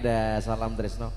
ada salam Tresno.